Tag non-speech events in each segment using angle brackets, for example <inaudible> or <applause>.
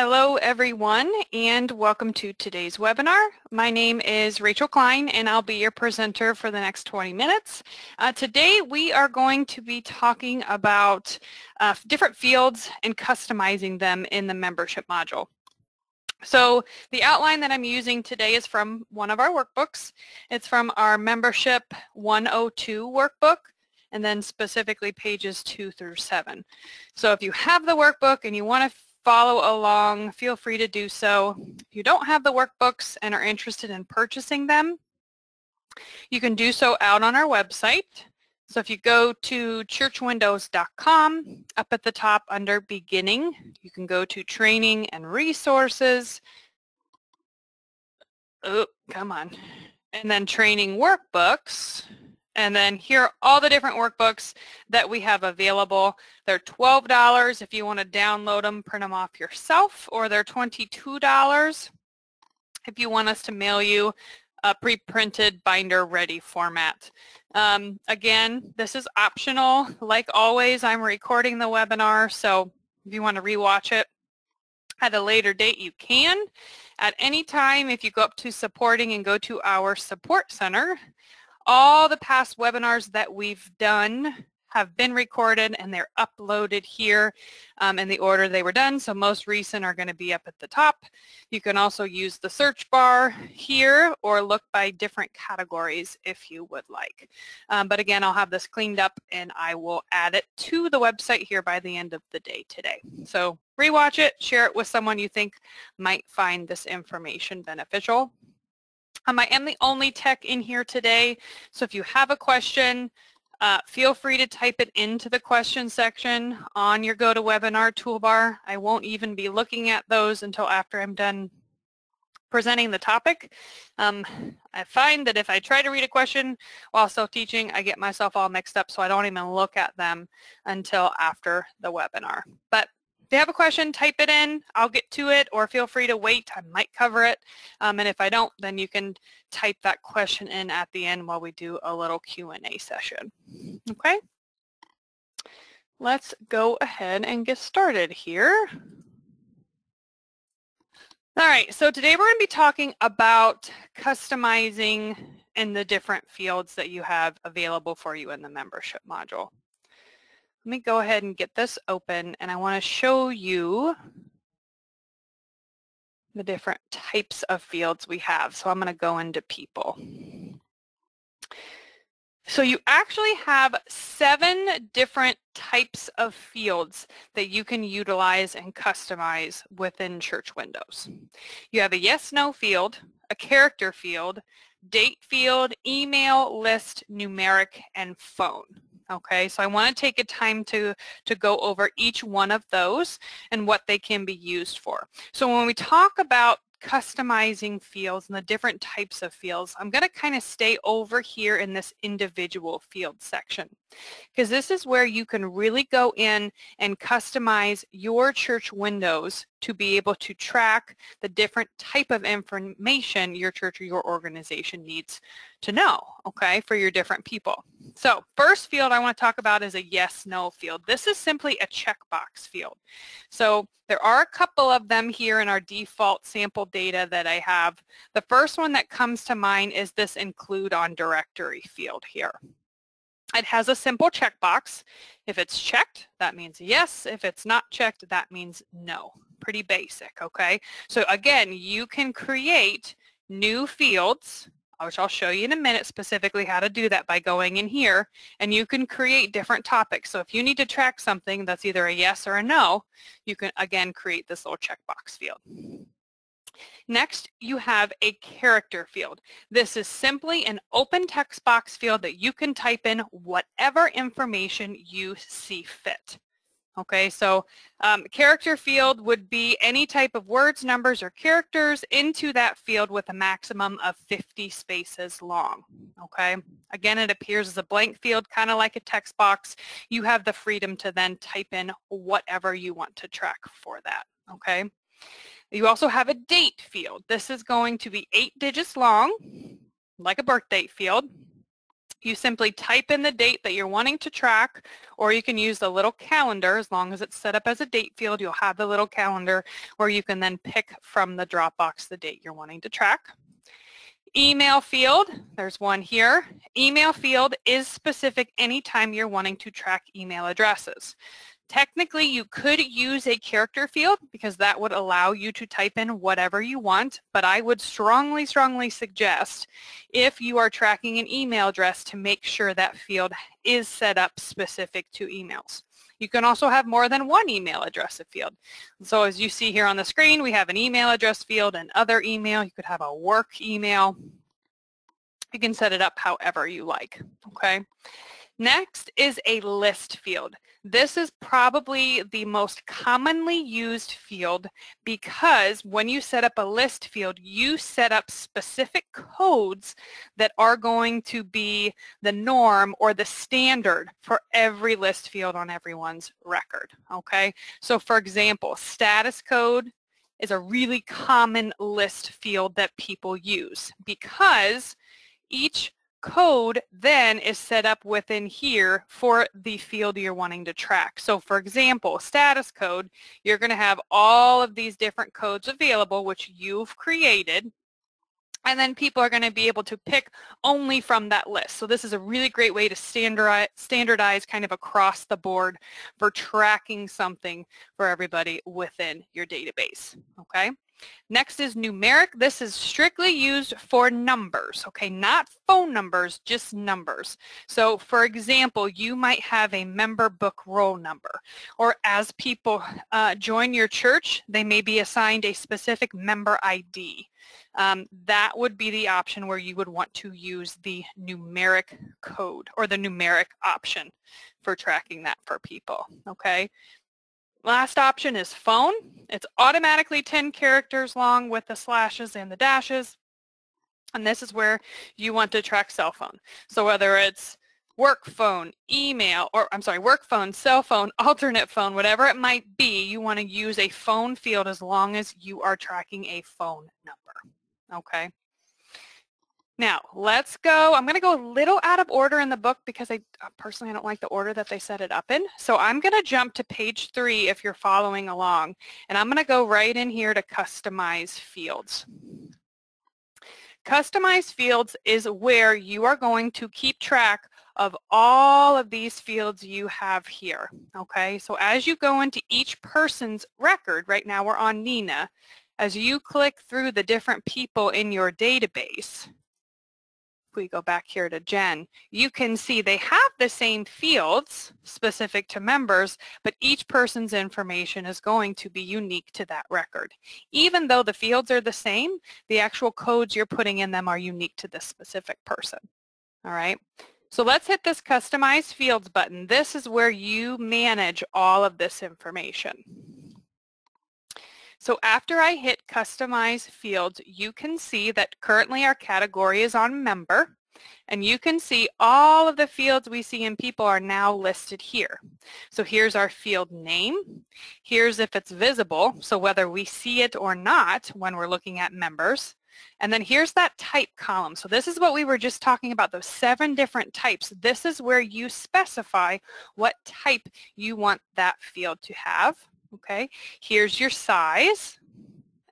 Hello everyone and welcome to today's webinar. My name is Rachel Klein and I'll be your presenter for the next 20 minutes. Uh, today we are going to be talking about uh, different fields and customizing them in the membership module. So the outline that I'm using today is from one of our workbooks. It's from our membership 102 workbook and then specifically pages 2 through 7. So if you have the workbook and you want to follow along, feel free to do so. If you don't have the workbooks and are interested in purchasing them, you can do so out on our website. So if you go to churchwindows.com, up at the top under beginning, you can go to training and resources. Oh, come on. And then training workbooks. And then here are all the different workbooks that we have available. They're $12 if you want to download them, print them off yourself, or they're $22 if you want us to mail you a pre-printed binder ready format. Um, again, this is optional. Like always, I'm recording the webinar, so if you want to rewatch it at a later date, you can. At any time, if you go up to supporting and go to our support center, all the past webinars that we've done have been recorded and they're uploaded here um, in the order they were done. So most recent are going to be up at the top. You can also use the search bar here or look by different categories if you would like. Um, but again, I'll have this cleaned up and I will add it to the website here by the end of the day today. So rewatch it, share it with someone you think might find this information beneficial. Um, I am the only tech in here today, so if you have a question, uh, feel free to type it into the question section on your GoToWebinar toolbar. I won't even be looking at those until after I'm done presenting the topic. Um, I find that if I try to read a question while still teaching, I get myself all mixed up, so I don't even look at them until after the webinar. But if you have a question, type it in. I'll get to it, or feel free to wait. I might cover it. Um, and if I don't, then you can type that question in at the end while we do a little Q&A session. Okay? Let's go ahead and get started here. All right, so today we're going to be talking about customizing in the different fields that you have available for you in the membership module. Let me go ahead and get this open and I want to show you the different types of fields we have. So I'm going to go into people. So you actually have seven different types of fields that you can utilize and customize within Church Windows. You have a yes-no field, a character field, date field, email, list, numeric, and phone. Okay, so I want to take a time to, to go over each one of those and what they can be used for. So when we talk about customizing fields and the different types of fields, I'm going to kind of stay over here in this individual field section because this is where you can really go in and customize your church windows to be able to track the different type of information your church or your organization needs to know, okay, for your different people. So first field I want to talk about is a yes-no field. This is simply a checkbox field. So there are a couple of them here in our default sample data that I have. The first one that comes to mind is this include on directory field here. It has a simple checkbox. If it's checked, that means yes. If it's not checked, that means no. Pretty basic, okay? So again, you can create new fields, which I'll show you in a minute specifically how to do that by going in here, and you can create different topics. So if you need to track something that's either a yes or a no, you can again create this little checkbox field. Next, you have a character field. This is simply an open text box field that you can type in whatever information you see fit. Okay, so um, character field would be any type of words, numbers, or characters into that field with a maximum of 50 spaces long. Okay, again, it appears as a blank field, kind of like a text box. You have the freedom to then type in whatever you want to track for that. Okay. You also have a date field. This is going to be eight digits long, like a birth date field. You simply type in the date that you're wanting to track, or you can use the little calendar. As long as it's set up as a date field, you'll have the little calendar where you can then pick from the Dropbox the date you're wanting to track. Email field, there's one here. Email field is specific anytime you're wanting to track email addresses. Technically, you could use a character field because that would allow you to type in whatever you want, but I would strongly, strongly suggest if you are tracking an email address to make sure that field is set up specific to emails. You can also have more than one email address field. So as you see here on the screen, we have an email address field and other email. You could have a work email. You can set it up however you like, okay? Next is a list field. This is probably the most commonly used field because when you set up a list field, you set up specific codes that are going to be the norm or the standard for every list field on everyone's record, okay? So for example, status code is a really common list field that people use because each code then is set up within here for the field you're wanting to track. So for example, status code, you're going to have all of these different codes available which you've created and then people are going to be able to pick only from that list. So this is a really great way to standardize, standardize kind of across the board for tracking something for everybody within your database. Okay. Next is numeric. This is strictly used for numbers, okay, not phone numbers, just numbers. So for example, you might have a member book roll number, or as people uh, join your church, they may be assigned a specific member ID. Um, that would be the option where you would want to use the numeric code or the numeric option for tracking that for people, okay? Last option is phone. It's automatically 10 characters long with the slashes and the dashes. And this is where you want to track cell phone. So whether it's work phone, email, or I'm sorry, work phone, cell phone, <laughs> alternate phone, whatever it might be, you want to use a phone field as long as you are tracking a phone number. Okay. Now, let's go. I'm going to go a little out of order in the book because I uh, personally I don't like the order that they set it up in. So I'm going to jump to page three if you're following along. And I'm going to go right in here to customize fields. Customize fields is where you are going to keep track of all of these fields you have here. Okay, so as you go into each person's record, right now we're on Nina, as you click through the different people in your database, we go back here to Jen, you can see they have the same fields specific to members, but each person's information is going to be unique to that record. Even though the fields are the same, the actual codes you're putting in them are unique to this specific person. All right. So let's hit this Customize Fields button. This is where you manage all of this information. So after I hit Customize Fields, you can see that currently our category is on Member, and you can see all of the fields we see in people are now listed here. So here's our field name. Here's if it's visible, so whether we see it or not when we're looking at members. And then here's that type column. So this is what we were just talking about, those seven different types. This is where you specify what type you want that field to have. Okay, here's your size.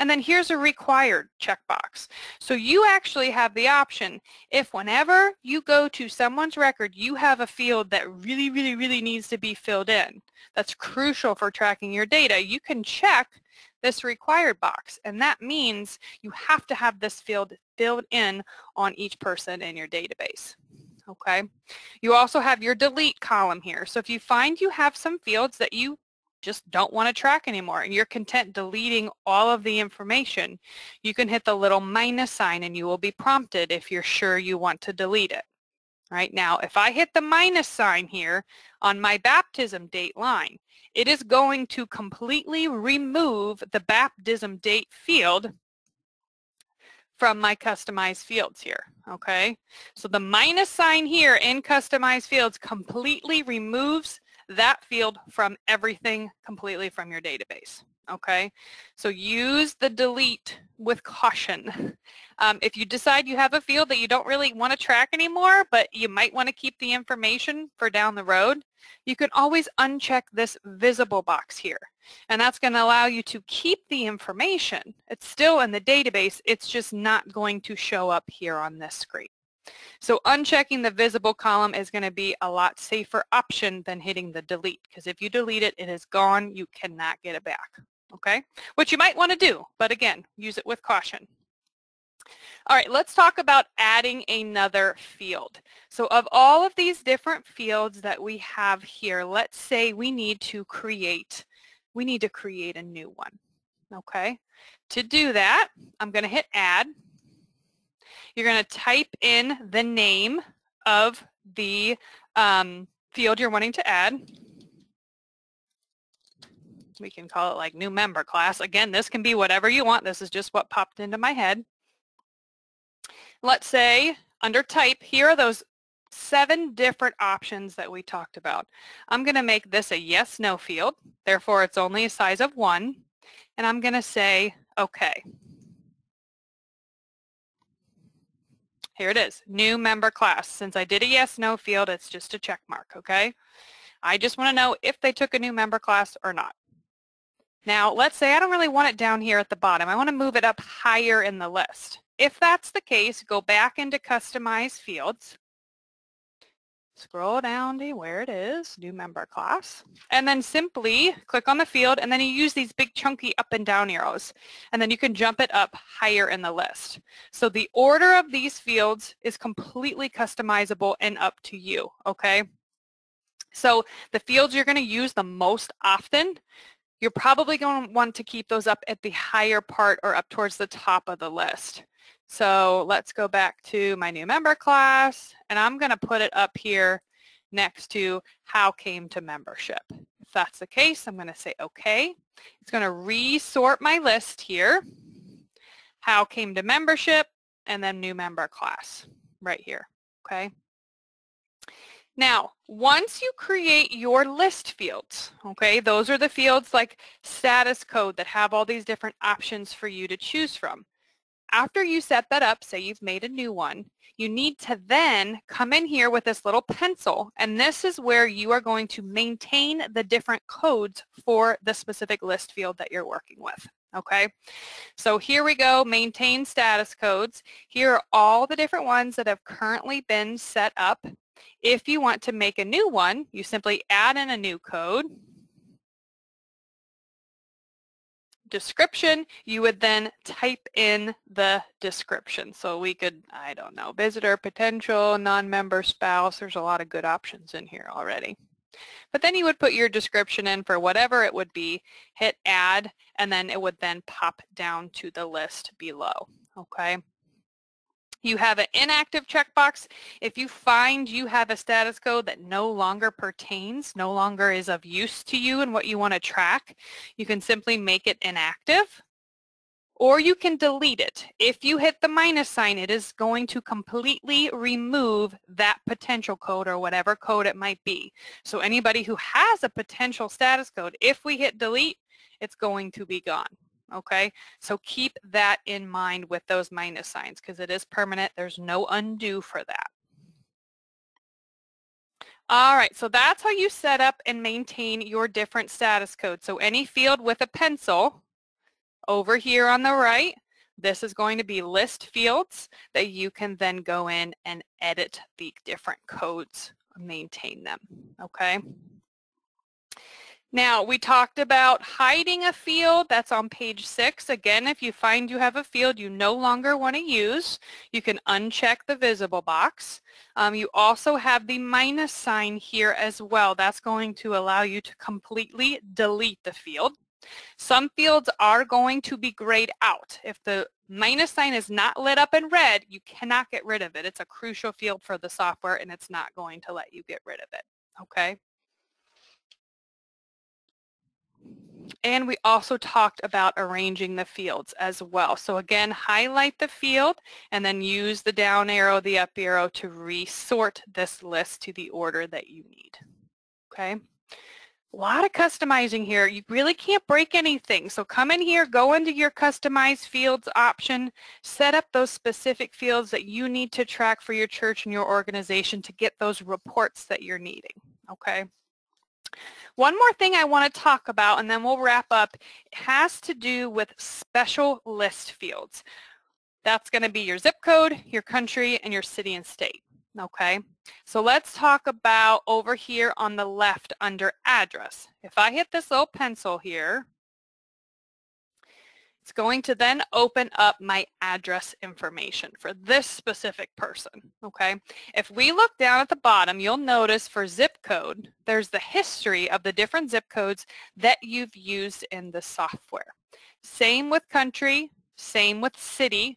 And then here's a required checkbox. So you actually have the option if whenever you go to someone's record, you have a field that really, really, really needs to be filled in. That's crucial for tracking your data. You can check this required box. And that means you have to have this field filled in on each person in your database. Okay. You also have your delete column here. So if you find you have some fields that you just don't want to track anymore and you're content deleting all of the information, you can hit the little minus sign and you will be prompted if you're sure you want to delete it. Right now, if I hit the minus sign here on my baptism date line, it is going to completely remove the baptism date field from my customized fields here, okay? So the minus sign here in customized fields completely removes that field from everything completely from your database. okay? So use the delete with caution. Um, if you decide you have a field that you don't really want to track anymore, but you might want to keep the information for down the road, you can always uncheck this visible box here. And that's going to allow you to keep the information. It's still in the database, it's just not going to show up here on this screen. So unchecking the visible column is going to be a lot safer option than hitting the delete because if you delete it, it is gone. You cannot get it back. Okay, which you might want to do, but again, use it with caution. All right, let's talk about adding another field. So of all of these different fields that we have here, let's say we need to create, we need to create a new one. Okay, to do that, I'm going to hit add. You're going to type in the name of the um, field you're wanting to add. We can call it like new member class. Again, this can be whatever you want. This is just what popped into my head. Let's say under type, here are those seven different options that we talked about. I'm going to make this a yes, no field. Therefore, it's only a size of one. And I'm going to say, okay. Here it is, new member class. Since I did a yes, no field, it's just a check mark, okay? I just want to know if they took a new member class or not. Now, let's say I don't really want it down here at the bottom. I want to move it up higher in the list. If that's the case, go back into Customize Fields. Scroll down to where it is, New Member Class, and then simply click on the field, and then you use these big chunky up and down arrows, and then you can jump it up higher in the list. So the order of these fields is completely customizable and up to you, okay? So the fields you're going to use the most often, you're probably going to want to keep those up at the higher part or up towards the top of the list. So let's go back to my new member class and I'm going to put it up here next to how came to membership. If that's the case, I'm going to say OK. It's going to resort my list here, how came to membership, and then new member class right here. Okay. Now, once you create your list fields, okay, those are the fields like status code that have all these different options for you to choose from. After you set that up, say you've made a new one, you need to then come in here with this little pencil and this is where you are going to maintain the different codes for the specific list field that you're working with. Okay, so here we go, maintain status codes. Here are all the different ones that have currently been set up. If you want to make a new one, you simply add in a new code description, you would then type in the description. So we could, I don't know, visitor, potential, non-member, spouse. There's a lot of good options in here already. But then you would put your description in for whatever it would be, hit add, and then it would then pop down to the list below. Okay. You have an inactive checkbox. If you find you have a status code that no longer pertains, no longer is of use to you and what you want to track, you can simply make it inactive or you can delete it. If you hit the minus sign, it is going to completely remove that potential code or whatever code it might be. So anybody who has a potential status code, if we hit delete, it's going to be gone okay? So keep that in mind with those minus signs because it is permanent. There's no undo for that. All right, so that's how you set up and maintain your different status codes. So any field with a pencil over here on the right, this is going to be list fields that you can then go in and edit the different codes, maintain them, okay? Now, we talked about hiding a field. That's on page six. Again, if you find you have a field you no longer want to use, you can uncheck the visible box. Um, you also have the minus sign here as well. That's going to allow you to completely delete the field. Some fields are going to be grayed out. If the minus sign is not lit up in red, you cannot get rid of it. It's a crucial field for the software and it's not going to let you get rid of it. Okay. And we also talked about arranging the fields as well. So again, highlight the field and then use the down arrow, the up arrow to resort this list to the order that you need. Okay. A lot of customizing here. You really can't break anything. So come in here, go into your customize fields option, set up those specific fields that you need to track for your church and your organization to get those reports that you're needing, okay? One more thing I want to talk about, and then we'll wrap up, has to do with special list fields. That's going to be your zip code, your country, and your city and state. Okay, so let's talk about over here on the left under address. If I hit this little pencil here, it's going to then open up my address information for this specific person, okay? If we look down at the bottom, you'll notice for zip code, there's the history of the different zip codes that you've used in the software. Same with country, same with city,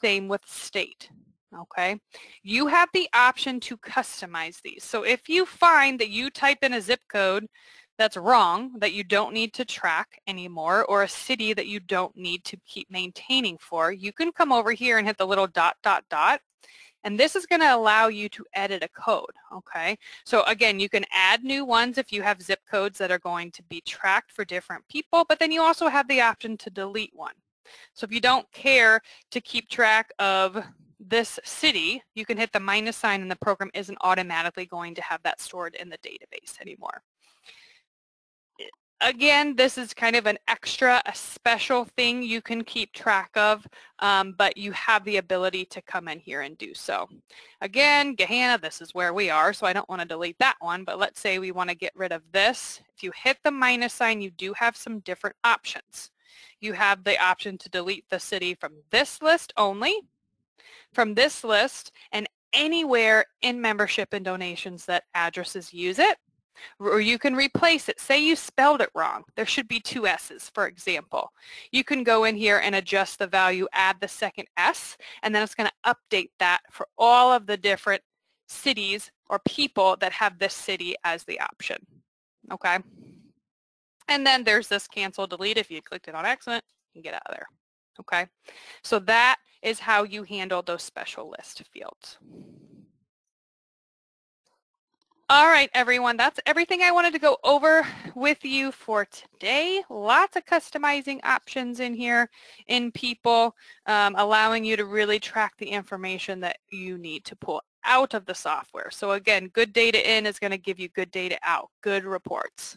same with state, okay? You have the option to customize these. So if you find that you type in a zip code that's wrong, that you don't need to track anymore, or a city that you don't need to keep maintaining for, you can come over here and hit the little dot, dot, dot, and this is going to allow you to edit a code, okay? So again, you can add new ones if you have zip codes that are going to be tracked for different people, but then you also have the option to delete one. So if you don't care to keep track of this city, you can hit the minus sign and the program isn't automatically going to have that stored in the database anymore. Again, this is kind of an extra, a special thing you can keep track of, um, but you have the ability to come in here and do so. Again, Gahanna, this is where we are, so I don't want to delete that one, but let's say we want to get rid of this. If you hit the minus sign, you do have some different options. You have the option to delete the city from this list only, from this list, and anywhere in membership and donations that addresses use it, or you can replace it. Say you spelled it wrong. There should be two S's, for example. You can go in here and adjust the value, add the second S, and then it's going to update that for all of the different cities or people that have this city as the option. Okay? And then there's this cancel delete. If you clicked it on accident, you can get out of there. Okay? So that is how you handle those special list fields. All right, everyone, that's everything I wanted to go over with you for today. Lots of customizing options in here in People, um, allowing you to really track the information that you need to pull out of the software. So again, good data in is going to give you good data out, good reports.